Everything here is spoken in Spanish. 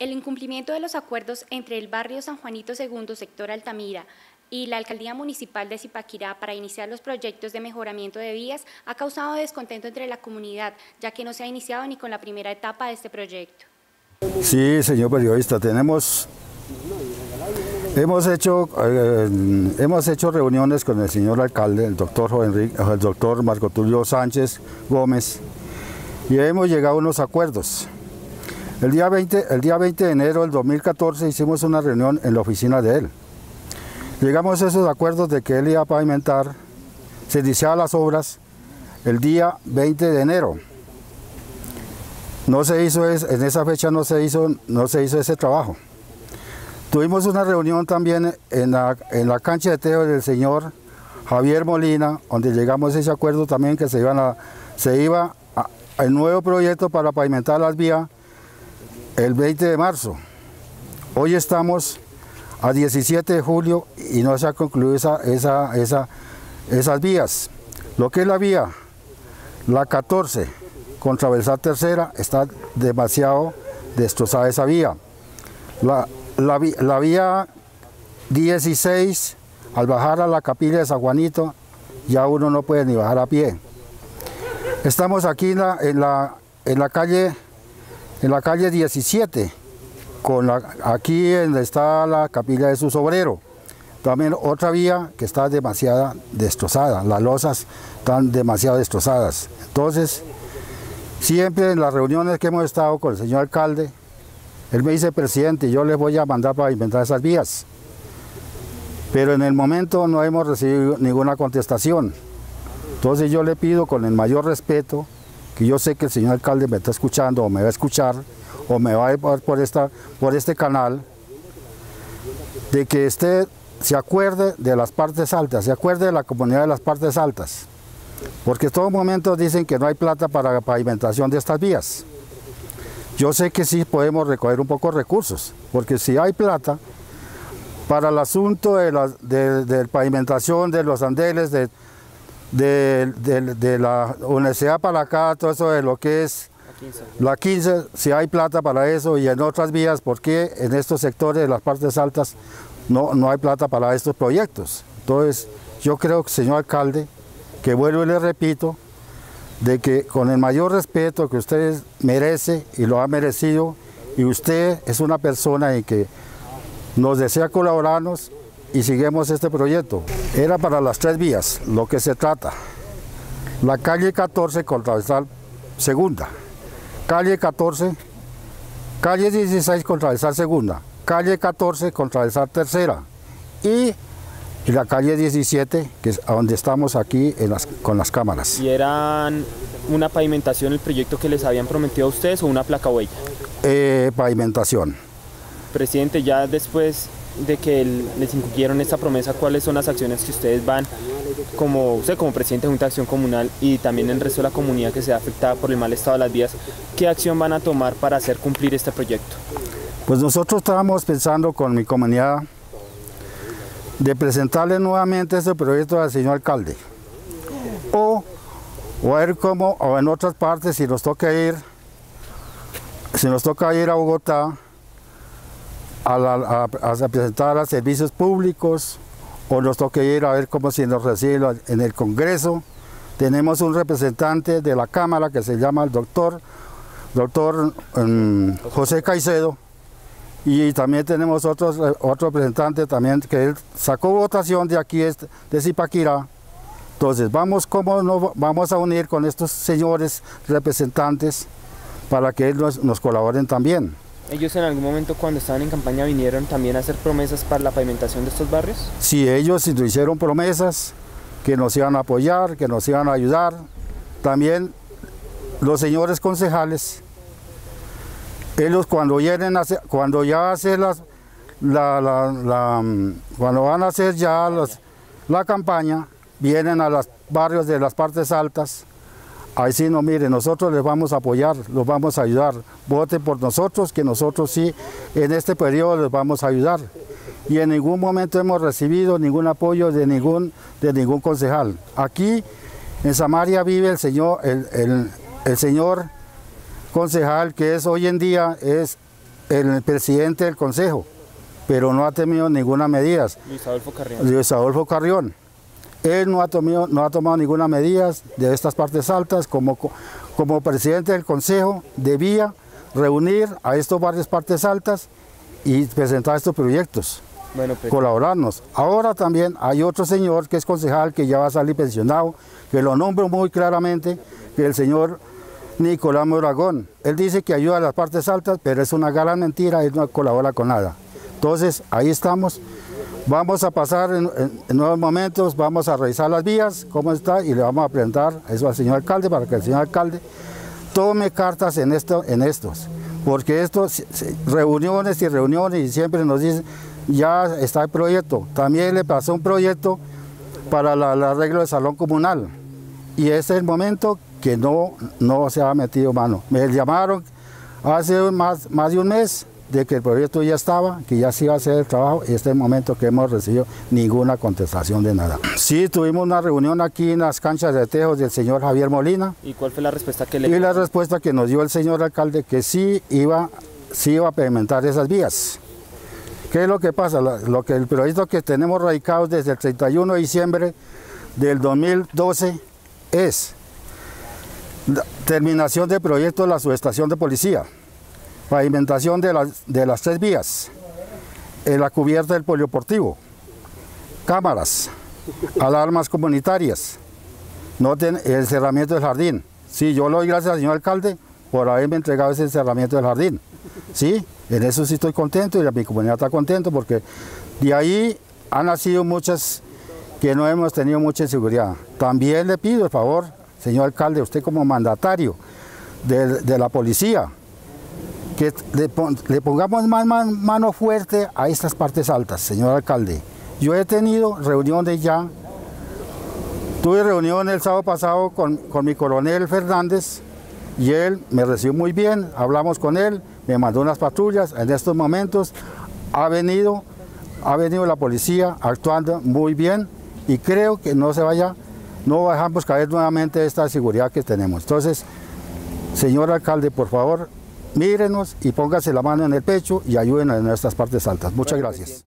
El incumplimiento de los acuerdos entre el barrio San Juanito II, sector Altamira, y la Alcaldía Municipal de Zipaquirá para iniciar los proyectos de mejoramiento de vías ha causado descontento entre la comunidad, ya que no se ha iniciado ni con la primera etapa de este proyecto. Sí, señor periodista, tenemos Hemos hecho, eh, hemos hecho reuniones con el señor alcalde, el doctor, el doctor Marco Tulio Sánchez Gómez, y hemos llegado a unos acuerdos. El día, 20, el día 20 de enero del 2014 hicimos una reunión en la oficina de él. Llegamos a esos acuerdos de que él iba a pavimentar, se iniciaban las obras el día 20 de enero. No se hizo, en esa fecha no se hizo, no se hizo ese trabajo. Tuvimos una reunión también en la, en la cancha de teo del señor Javier Molina, donde llegamos a ese acuerdo también que se, a, se iba el nuevo proyecto para pavimentar las vías el 20 de marzo. Hoy estamos a 17 de julio y no se ha concluido esa, esa, esas vías. Lo que es la vía, la 14 con Traversar Tercera, está demasiado destrozada esa vía. La, la, vía 16, al bajar a la capilla de San Juanito, ya uno no puede ni bajar a pie. Estamos aquí en la, en la calle en la calle 17, con la, aquí está la capilla de su sobrero. También otra vía que está demasiado destrozada, las losas están demasiado destrozadas. Entonces, siempre en las reuniones que hemos estado con el señor alcalde, él me dice, presidente, yo les voy a mandar para inventar esas vías. Pero en el momento no hemos recibido ninguna contestación. Entonces yo le pido con el mayor respeto, yo sé que el señor alcalde me está escuchando o me va a escuchar, o me va a ver por, esta, por este canal, de que usted se acuerde de las partes altas, se acuerde de la comunidad de las partes altas. Porque en todo momento dicen que no hay plata para la pavimentación de estas vías. Yo sé que sí podemos recoger un poco recursos, porque si hay plata, para el asunto de la pavimentación de los andeles, de, de, la Universidad para acá, todo eso de lo que es la 15. si hay plata para eso y en otras vías, ¿por qué en estos sectores de las partes altas no, no hay plata para estos proyectos? Entonces, yo creo señor alcalde, que vuelvo y le repito, de que con el mayor respeto que usted merece y lo ha merecido, y usted es una persona en que nos desea colaborarnos y seguimos este proyecto. Era para las tres vías, lo que se trata. La calle 14 con travesal segunda, calle 14, calle 16 con travesal segunda, calle 14 con travesal tercera y y la calle 17, que es donde estamos aquí con las cámaras. ¿Y eran una pavimentación el proyecto que les habían prometido a ustedes o una placa huella? Eh, pavimentación. Presidente, ya después de que les incumplieron esta promesa, ¿cuáles son las acciones que ustedes van, como usted como presidente de Junta de Acción Comunal y también el resto de la comunidad que se ha afectada por el mal estado de las vías, qué acción van a tomar para hacer cumplir este proyecto? Pues nosotros estábamos pensando con mi comunidad de presentarle nuevamente este proyecto al señor alcalde. O, o a ver cómo, o en otras partes, si nos toca ir, si nos toca ir a Bogotá a, presentar a servicios públicos, o nos toca ir a ver cómo si nos recibe en el Congreso. Tenemos un representante de la Cámara que se llama el doctor, doctor mm, José Caicedo, y también tenemos otros, otro representante también que él sacó votación de aquí de Zipaquirá. Entonces vamos, cómo no, vamos a unir con estos señores representantes para que ellos nos colaboren también. ¿Ellos en algún momento cuando estaban en campaña vinieron también a hacer promesas para la pavimentación de estos barrios? Sí, ellos hicieron promesas que nos iban a apoyar, que nos iban a ayudar. También los señores concejales ellos cuando vienen a cuando ya hacen las, la, mm, cuando van a hacer ya la campaña, vienen a los barrios de las partes altas, ahí sí no, miren, nosotros les vamos a apoyar, los vamos a ayudar, voten por nosotros, que nosotros sí en este periodo les vamos a ayudar. Y en ningún momento hemos recibido ningún apoyo de ningún, de ningún concejal. Aquí en Samaria vive el señor, el, el, el señor concejal que es hoy en día es el presidente del consejo, pero no ha tenido ninguna medida. Luis Adolfo Carrión. Luis Adolfo Carrión. Él no ha, tomado, no ha tomado ninguna medida de estas partes altas. Como, como presidente del consejo debía reunir a estos barrios partes altas y presentar estos proyectos. Bueno, pues, colaborarnos. Ahora también hay otro señor que es concejal que ya va a salir pensionado, que lo nombro muy claramente, que el señor Nicolás Moragón. Él dice que ayuda a las partes altas, pero es una gran mentira, él no colabora con nada. Entonces, ahí estamos. Vamos a pasar en, nuevos momentos, vamos a revisar las vías, cómo está, y le vamos a presentar eso al señor alcalde para que el señor alcalde tome cartas en, esto, en estos. Porque estos, reuniones y reuniones, y siempre nos dicen, ya está el proyecto. También le pasó un proyecto para el arreglo del salón comunal. Y ese es el momento que no, no se ha metido mano. Me llamaron hace más, más de un mes de que el proyecto ya estaba, que ya se iba a hacer el trabajo, y este momento que hemos recibido ninguna contestación de nada. Sí, tuvimos una reunión aquí en las canchas de tejos del señor Javier Molina. ¿Y cuál fue la respuesta que le dio? Y la respuesta que nos dio el señor alcalde, que sí iba, sí iba a implementar esas vías. ¿Qué es lo que pasa? Lo que el proyecto que tenemos radicados desde el 31 de diciembre del 2012 es terminación de proyecto de la subestación de policía, pavimentación de las, de las tres vías, en la cubierta del polioportivo, cámaras, alarmas comunitarias, no el cerramiento del jardín. Sí, yo lo doy gracias al señor alcalde por haberme entregado ese cerramiento del jardín. Sí, en eso sí estoy contento y mi comunidad está contento porque de ahí han nacido muchas que no hemos tenido mucha inseguridad. También le pido el favor, señor alcalde, usted como mandatario de, la policía, que le, pongamos mano fuerte a estas partes altas, señor alcalde. Yo he tenido reuniones ya, tuve reunión el sábado pasado con, con mi coronel Fernández y él me recibió muy bien, hablamos con él, me mandó unas patrullas, en estos momentos ha venido, ha venido la policía actuando muy bien y creo que no se vaya, no dejamos caer nuevamente esta seguridad que tenemos. Entonces, señor alcalde, por favor, mírenos y póngase la mano en el pecho y ayúdenos en estas partes altas. Muchas gracias.